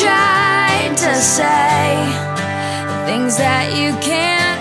tried to say things that you can't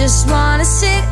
just wanna sit